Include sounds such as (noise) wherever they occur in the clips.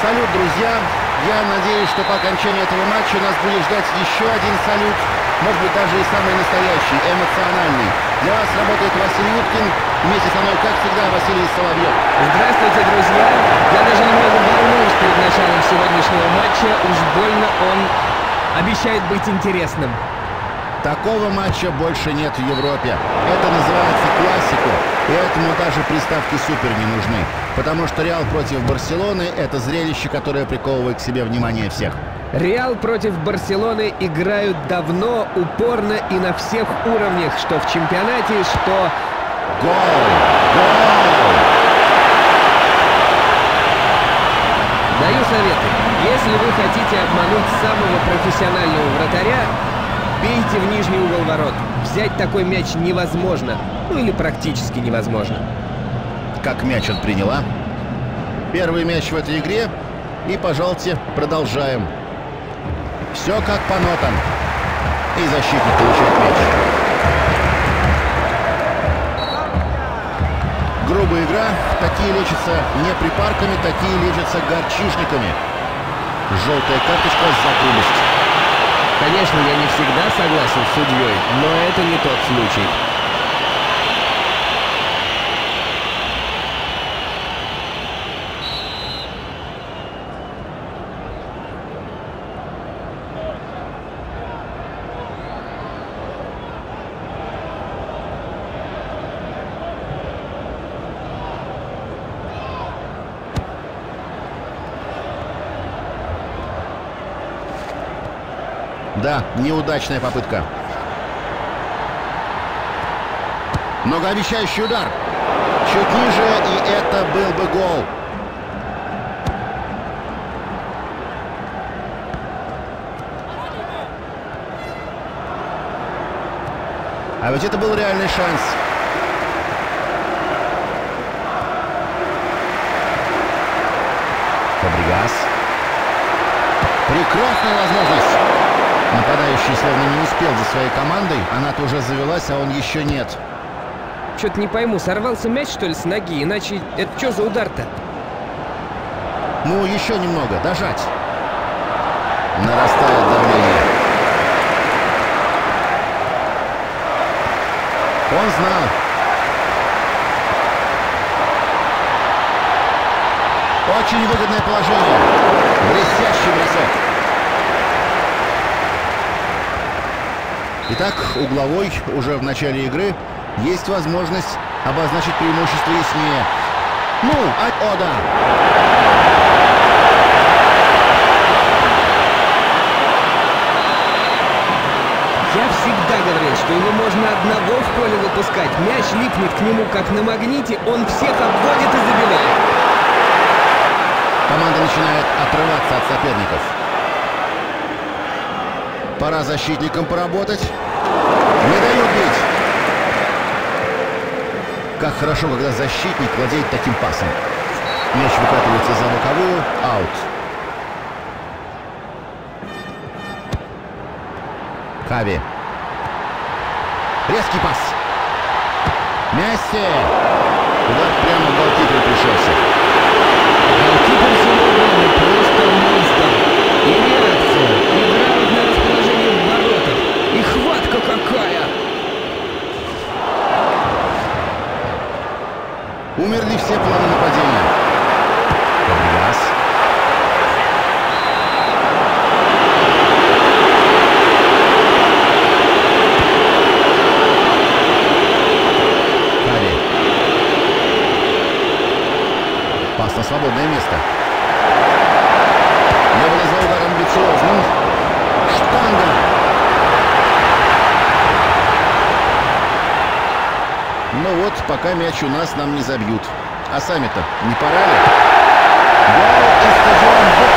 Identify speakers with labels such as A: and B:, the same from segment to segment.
A: Салют, друзья! Я надеюсь, что по окончании этого матча нас будет ждать еще один салют, может быть, даже и самый настоящий, эмоциональный. Для вас работает Василий Уткин, вместе со мной, как всегда, Василий Соловьев.
B: Здравствуйте, друзья! Я даже немного волнуюсь перед началом сегодняшнего матча. Уж больно он обещает быть интересным.
A: Такого матча больше нет в Европе. Это называется классику, и этому даже приставки «Супер» не нужны. Потому что Реал против Барселоны – это зрелище, которое приковывает к себе внимание всех.
B: Реал против Барселоны играют давно, упорно и на всех уровнях, что в чемпионате, что...
A: Гол! Гол!
B: Даю советы. Если вы хотите обмануть самого профессионального вратаря, бейте в нижний угол ворот. Взять такой мяч невозможно. Ну или практически невозможно.
A: Как мяч он приняла. Первый мяч в этой игре. И, пожалуйте, продолжаем. Все как по нотам. И защитник получает мяч. Грубая игра. Такие лечатся не припарками, такие лечатся горчишниками. Желтая карточка за грубость.
B: Конечно, я не всегда согласен с судьей, но это не тот случай.
A: Да, неудачная попытка. Многообещающий удар. Чуть ниже, и это был бы гол. А ведь это был реальный шанс. Фабригас. Прекрасная возможность. Нападающий словно не успел за своей командой. Она-то уже завелась, а он еще нет.
B: Что-то не пойму, сорвался мяч, что ли, с ноги? Иначе это что за удар-то?
A: Ну, еще немного. Дожать. Нарастает давление. Он знал. Очень выгодное положение. Блестящий бросок. Итак, угловой уже в начале игры есть возможность обозначить преимущество яснее. Ну, а... О, да.
B: Я всегда говорил, что его можно одного в поле выпускать. Мяч липнет к нему, как на магните, он всех обводит и забивает.
A: Команда начинает отрываться от соперников. Пора защитникам поработать. Не дают бить. Как хорошо, когда защитник владеет таким пасом. Мяч выкатывается за боковую. Аут. Хави. Резкий пас. Месси. Удар прямо в голкипер пришелся.
B: Голкипер сегодня просто монстр. И реакция, и грамотное расположение в воротах, и хватка какая!
A: Умерли все планы нападения. Хави. Пас на свободное место. Я бы назвал удар амбициозным. Штанга. Ну вот, пока мяч у нас нам не забьют. А сами-то не пора ли? Гол и стадион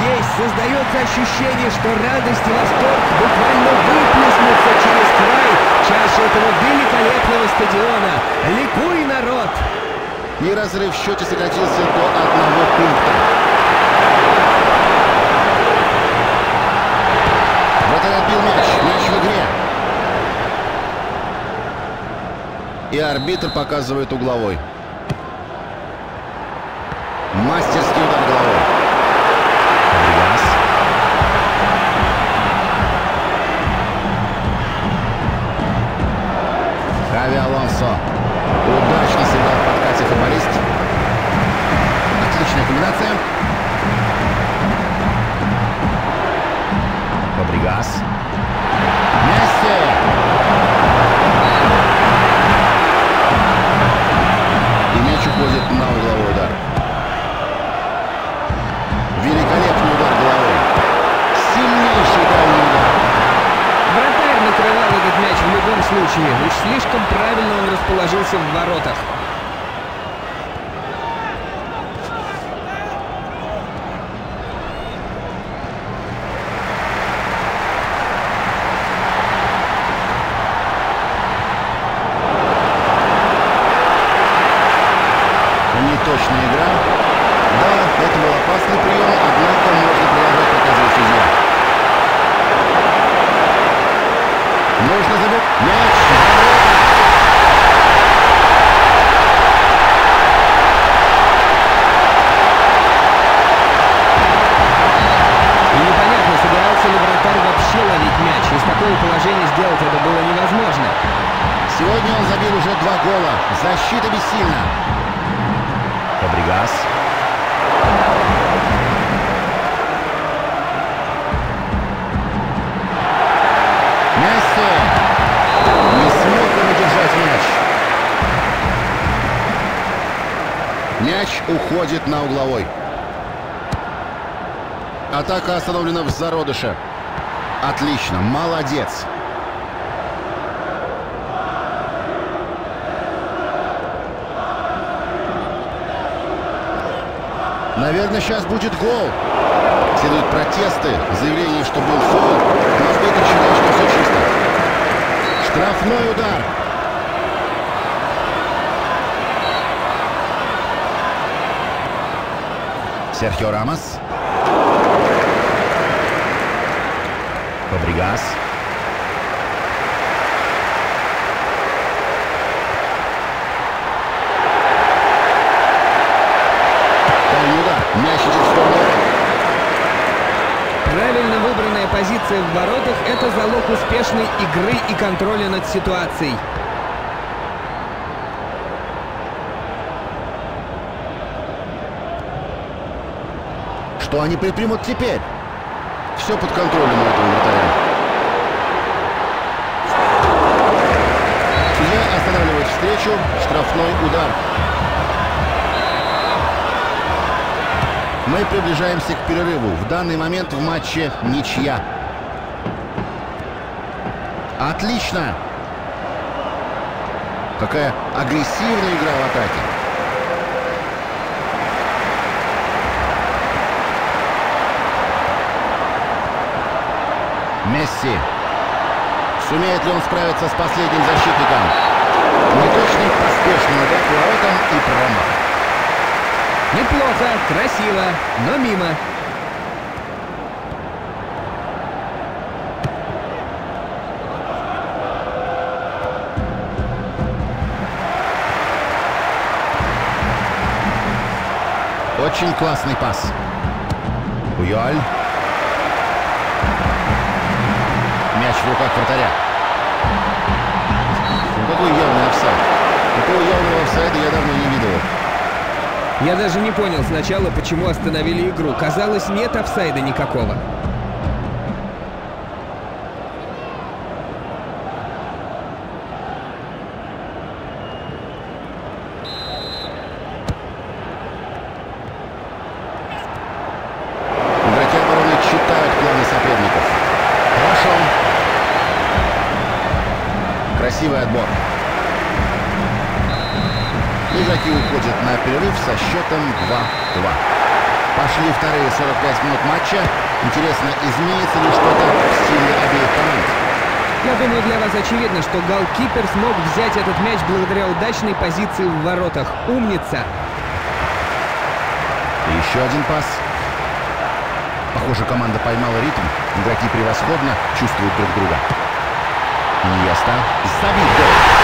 B: здесь создается ощущение, что радость и восторг буквально выплеснутся через край чаши этого великолепного стадиона. Ликуй, народ!
A: И разрыв в счете сократился до одного пункта. Вратарь отбил мяч. Мяч в игре. И арбитр показывает угловой.
B: Мастер случае. Уж слишком правильно он расположился в воротах.
A: Уже два гола. Защита бессильна. Фабригас. Месси. Не смог он удержать мяч. Мяч уходит на угловой. Атака остановлена в зародыше. Отлично, молодец. Наверное, сейчас будет гол. Следуют протесты, заявление, что был фол. Арбитр считает, что все чисто. Штрафной удар. Серхио Рамос. Фабригас. Дальний удар. Мяч идет в сторону.
B: Правильно выбранная позиция в воротах – это залог успешной игры и контроля над ситуацией.
A: Что они предпримут теперь? Все под контролем у этого вратаря. Судья останавливает встречу. Штрафной удар. Мы приближаемся к перерыву. В данный момент в матче ничья. Отлично! Какая агрессивная игра в атаке. Месси. Сумеет ли он справиться с последним защитником? Неточный, поспешный удар воротам и промах.
B: Неплохо, красиво, но мимо.
A: Очень классный пас. Пуйоль. Мяч в руках вратаря. Какой явный офсайд. Я
B: даже не понял сначала, почему остановили игру. Казалось, нет офсайда никакого. Вас очевидно, что голкипер смог взять этот мяч благодаря удачной позиции в воротах. Умница!
A: Еще один пас. Похоже, команда поймала ритм. Игроки превосходно чувствуют друг друга. Иньеста забит гол.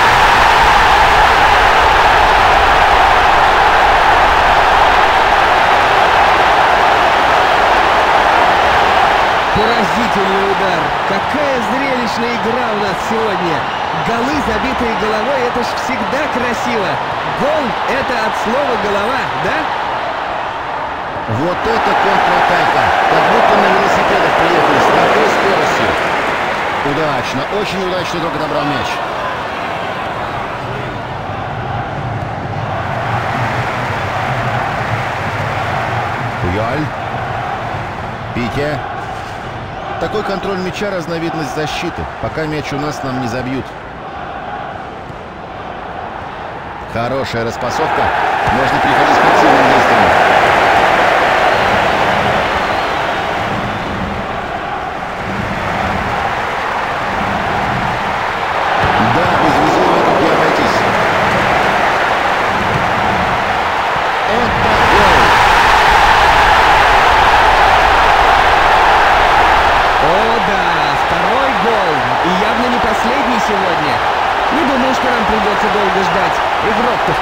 B: Поразительный удар. Какая зрелищная игра у нас сегодня. Голы, забитые головой, это ж всегда красиво. Гол — это от слова «голова», да?
A: Вот это контратака. Как будто на велосипедах приехали с такой скоростью. Удачно, очень удачно только добрал мяч. Пуяль. Пике. Такой контроль мяча – разновидность защиты. Пока мяч у нас, нам не забьют. Хорошая распасовка. Можно переходить к активным действиям.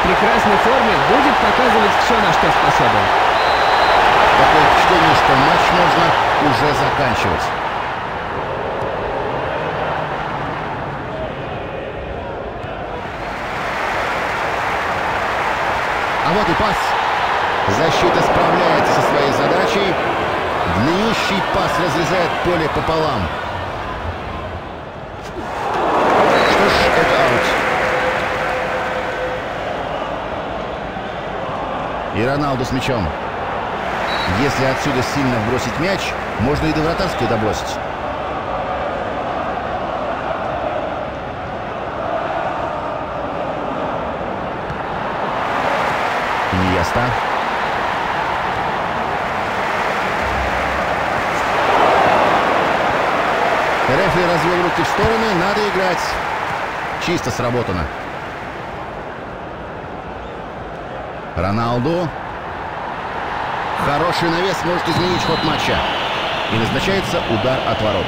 B: прекрасной форме будет показывать все, на что способен.
A: Такое впечатление, что матч можно уже заканчивать. А вот и пас. Защита справляется со своей задачей. Длиннющий пас разрезает поле пополам. И Роналду с мячом. Если отсюда сильно бросить мяч, можно и до вратарской добросить. Иньеста. Рефли развел руки в стороны. Надо играть. Чисто сработано. Роналду. Хороший навес может изменить ход матча. И назначается удар от ворот.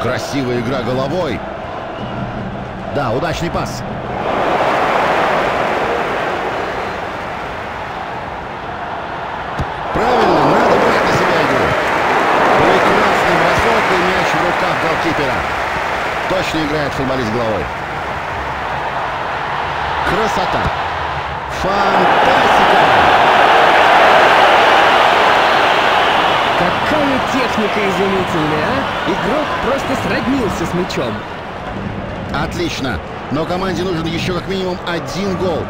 A: Красивая игра головой. Да, удачный пас. Правильно, надо брать на себя игру. Прекрасный бросок и мяч в руках голкипера. Точно играет футболист головой. Красота! Фантастика!
B: Какая техника изумительная, а? Игрок просто сроднился с мячом.
A: Отлично. Но команде нужен еще как минимум один гол.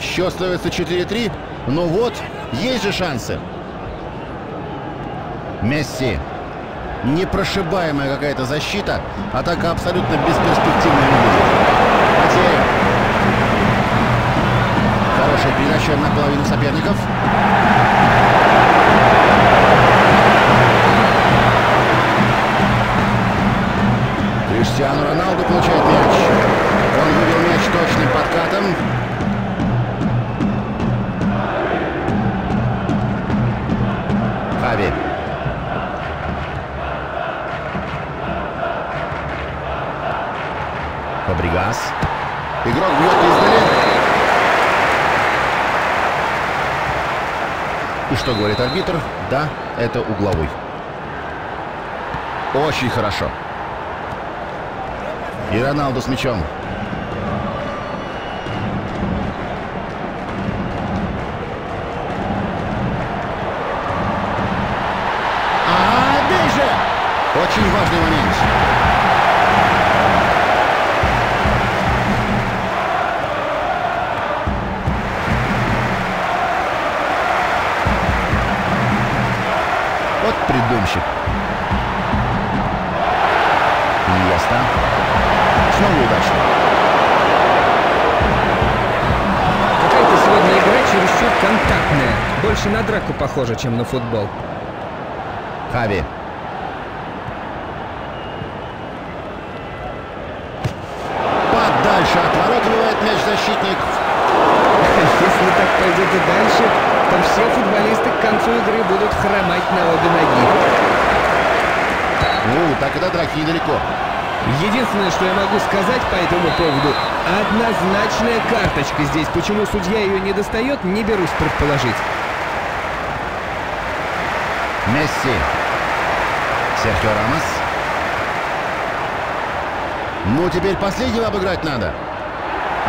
A: Счет становится 4-3. Ну вот, есть же шансы. Месси. Непрошибаемая какая-то защита. Атака абсолютно бесперспективная Потеря. Хорошая передача на половину соперников. Криштиану Роналду получает мяч. Он вывел мяч точным подкатом. Хави. Фабригас. Игрок бьет издали. И что говорит арбитр? Да, это угловой. Очень хорошо. И Роналду с мячом. А, Очень важный момент.
B: драку похоже, чем на футбол.
A: Хави. Подальше от ворот мяч защитник. (laughs)
B: Если так пойдет и дальше, то все футболисты к концу игры будут хромать на обе ноги.
A: Ну, так это драки недалеко.
B: Единственное, что я могу сказать по этому поводу, однозначная карточка здесь. Почему судья ее не достает, не берусь предположить.
A: Месси. Серхио Рамос. Ну, теперь последнего обыграть надо.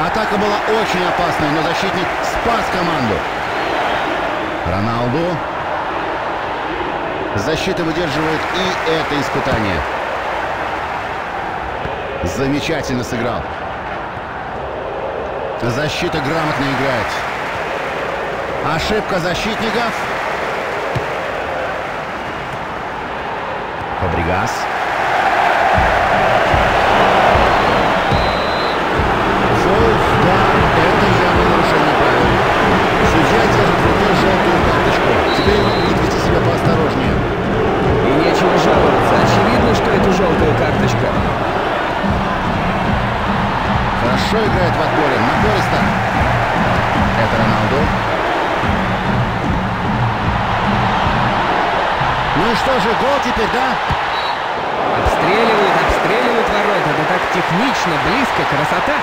A: Атака была очень опасной, но защитник спас команду. Роналду. Защита выдерживает и это испытание. Замечательно сыграл. Защита грамотно играет. Ошибка защитников. Фабригас. Фол, да, это явно нарушение правил. Судья держит. Теперь вести себя поосторожнее.
B: И нечего жаловаться. Очевидно, что это желтая карточка.
A: Хорошо играет в отборе. Напористо. Это Роналду. Ну что же, гол теперь, да?
B: Обстреливают, обстреливают ворота. Да так технично, близко, красота.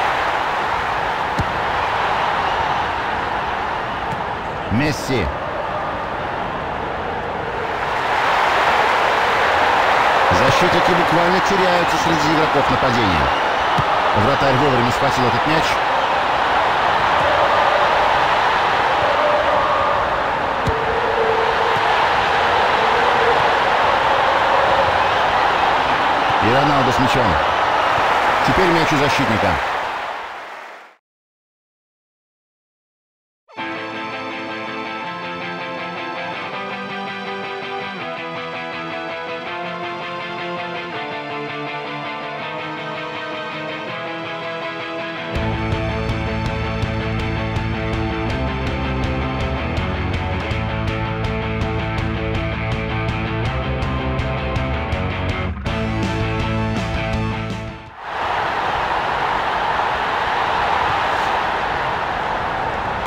A: Месси. Защитники буквально теряются среди игроков нападения. Вратарь вовремя схватил этот мяч. Роналду с мячом. Теперь мяч у защитника.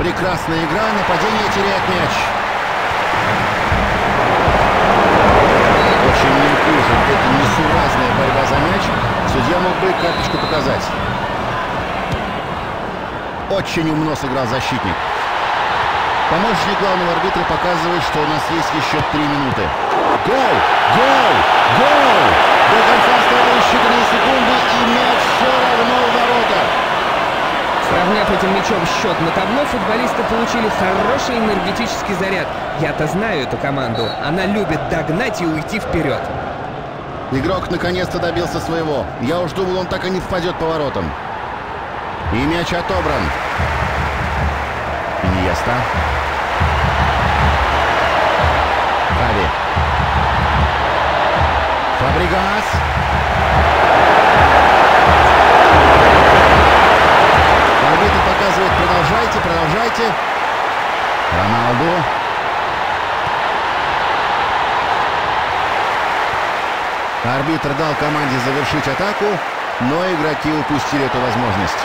A: Прекрасная игра, нападение теряет мяч. Очень неуклюже, это несуразная борьба за мяч. Судья мог бы карточку показать. Очень умно сыграл защитник. Помощник главного арбитра показывает, что у нас есть еще три минуты. Гол! Гол! Гол! До конца оставались считанные секунды, и мяч все равно в ворота.
B: Сравняв этим мячом счет на табло, футболисты получили хороший энергетический заряд. Я-то знаю эту команду. Она любит догнать и уйти вперед.
A: Игрок наконец-то добился своего. Я уж думал, он так и не впадет по воротам. И мяч отобран. Иньеста. Хави. Фабригас. Показывает «продолжайте, продолжайте». Роналду. Арбитр дал команде завершить атаку, но игроки упустили эту возможность.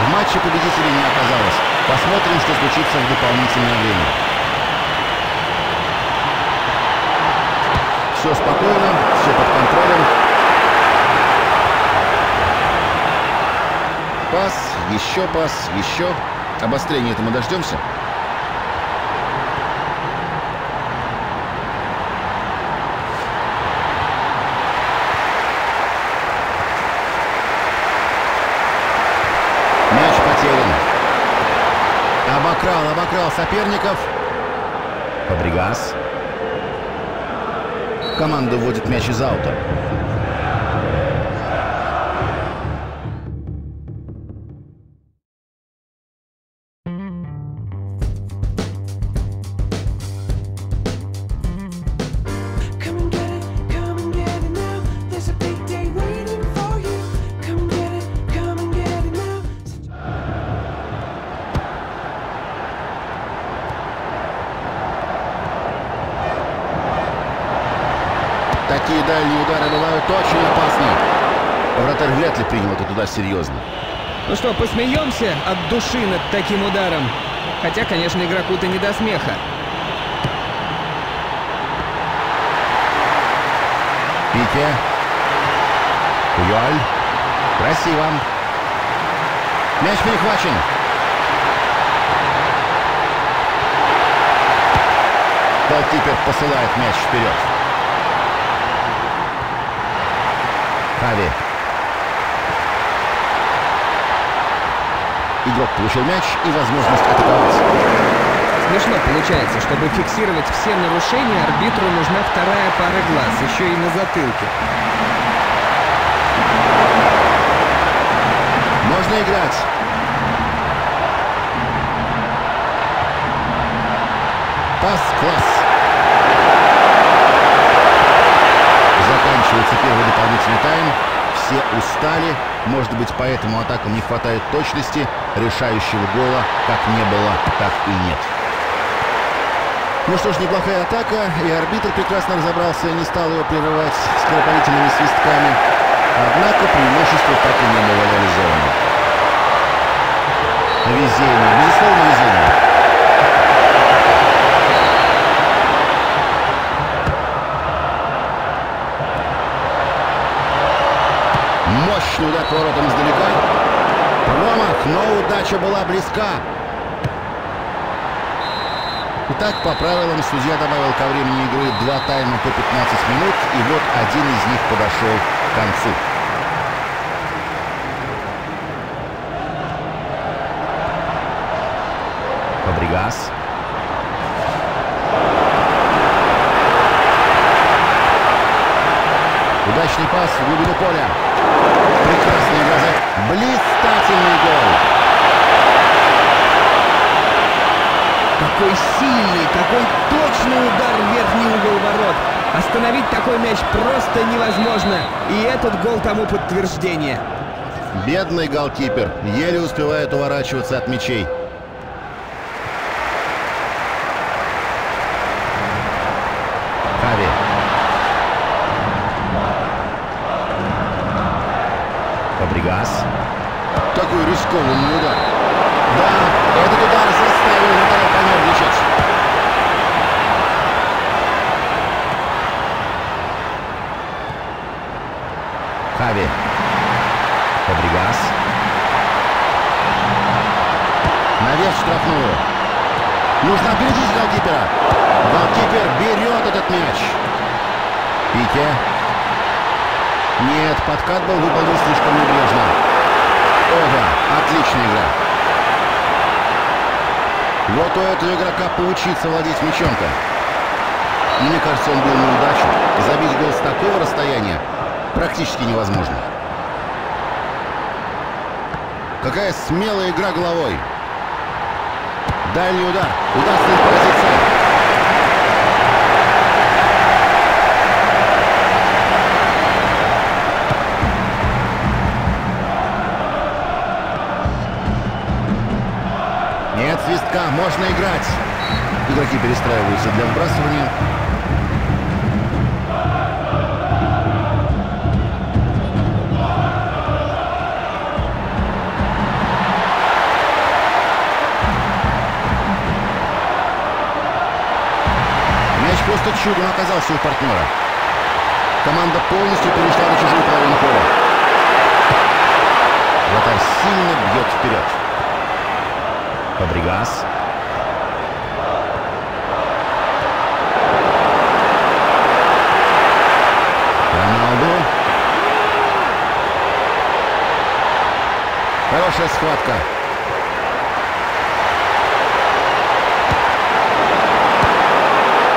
A: В матче победителей не оказалось. Посмотрим, что случится в дополнительное время. Все спокойно, все под контролем. Пас, еще пас, еще. Обострение это мы дождемся. Мяч потерян. Обокрал, обокрал соперников. Фабригас. Команда вводит мяч из аута. Дальние удары бывают очень опасны. Вратарь вряд ли принял этот удар серьезно.
B: Ну что, посмеемся от души над таким ударом? Хотя, конечно, игроку-то не до смеха.
A: Пике. Пуяль. Красиво. Мяч перехвачен. Голкипер посылает мяч вперед. Хави. Игрок получил мяч и возможность атаковать.
B: Смешно получается, чтобы фиксировать все нарушения, арбитру нужна вторая пара глаз, еще и на затылке.
A: Можно играть. Пас класс. Дополнительный тайм. Все устали. Может быть, поэтому атакам не хватает точности. Решающего гола как не было, так и нет. Ну что ж, неплохая атака, и арбитр прекрасно разобрался и не стал его прерывать скоропалительными свистками. Однако преимущество так и не было реализовано. Везение, безусловно, везение. Удар поворотом издалека. Промах, но удача была близка. Итак, по правилам судья добавил ко времени игры два тайма по 15 минут, и вот один из них подошел к концу. Фабригас. Удачный пас в глубину поля. Блистательный гол.
B: Какой сильный, какой точный удар в верхний угол ворот. Остановить такой мяч просто невозможно. И этот гол тому подтверждение.
A: Бедный голкипер. Еле успевает уворачиваться от мячей. Хави. Фабригас. Такой рискованный удар. Да, этот удар заставил вратаря понервничать. Хави. Фабригас. Наверх штрафную. Нужно опередить голкипера. Голкипер берет этот мяч. Пике. Нет, подкат был выполнен слишком небрежно. Отличная игра. Вот у этого игрока поучиться владеть мячом-то. Мне кажется, он был на удачу. Забить гол с такого расстояния практически невозможно. Какая смелая игра головой. Дальний удар. Удастся поразить играть. Игроки перестраиваются для вбрасывания. Мяч просто чудом оказался у партнера. Команда полностью перешла на чужую половину поля. Вратарь сильно бьет вперед. Фабригас. Роналду. Хорошая схватка.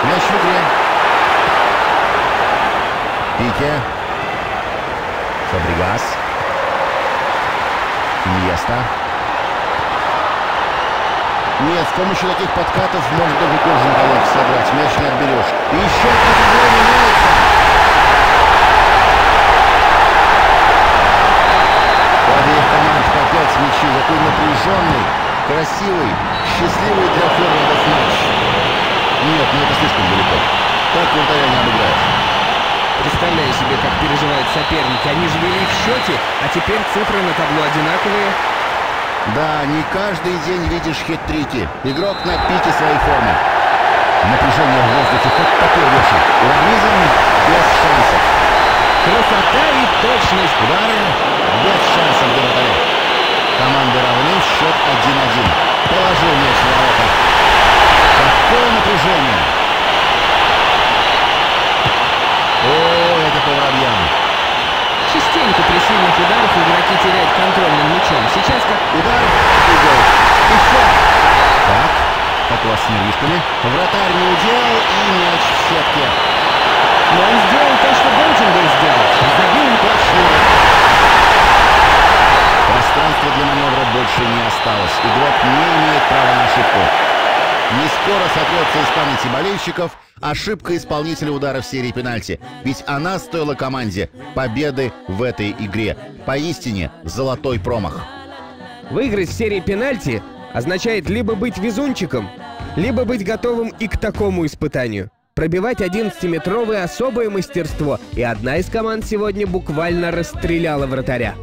A: Мяч в игре. Пике. Фабригас. Иньеста. Нет, с помощью таких подкатов можно даже кожу на голову содрать. Мяч не отберешь. И еще против имеется. У обеих команд по пять мячей. Такой напряженный, красивый, счастливый для форвардов матч. Нет, ну это слишком далеко. Так вратаря не обыграешь.
B: Представляю себе, как переживают соперники. Они же вели в счете, а теперь цифры на табло одинаковые.
A: Да, не каждый день видишь хит-трики. Игрок на пике своей формы. Напряжение в воздухе хоть попер вешай. Урамизм без шансов.
B: Красота и точность.
A: Удар без шансов для вратаря. Команды равны, счет 1-1. Положил мяч в ворота. Какое напряжение! О, это по воробьям.
B: Частенько при сильных ударах игроки теряют контроль над мячом. Сейчас как...
A: Удар и гол. Еще. Так, вас с нервишками? Вратарь не уделал и мяч в сетке.
B: Но он сделал то, что должен был сделать. Забил
A: Точно. Пространства для маневра больше не осталось. Игрок не имеет права на ошибку. Не скоро сотрется из памяти болельщиков ошибка исполнителя удара в серии пенальти. Ведь она стоила команде победы в этой игре. Поистине золотой промах.
B: Выиграть в серии пенальти означает либо быть везунчиком, либо быть готовым и к такому испытанию. Пробивать 11-метровое особое мастерство, и одна из команд сегодня буквально расстреляла вратаря.